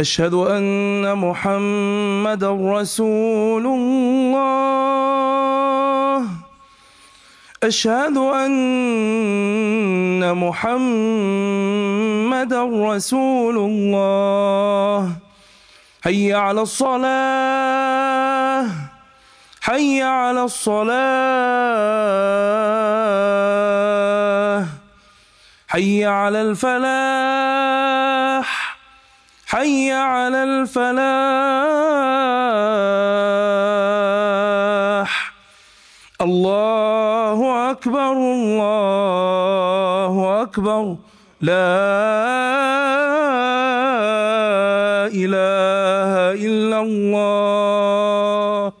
أشهد أن محمد رسول الله. أشهد أن محمد رسول الله. حي على الصلاة. حي على الصلاة. حي على الفلاح. حي على الفلاح. الله أكبر الله أكبر. لا إله إلا الله.